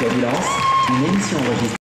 de Turbulence, une émission enregistrée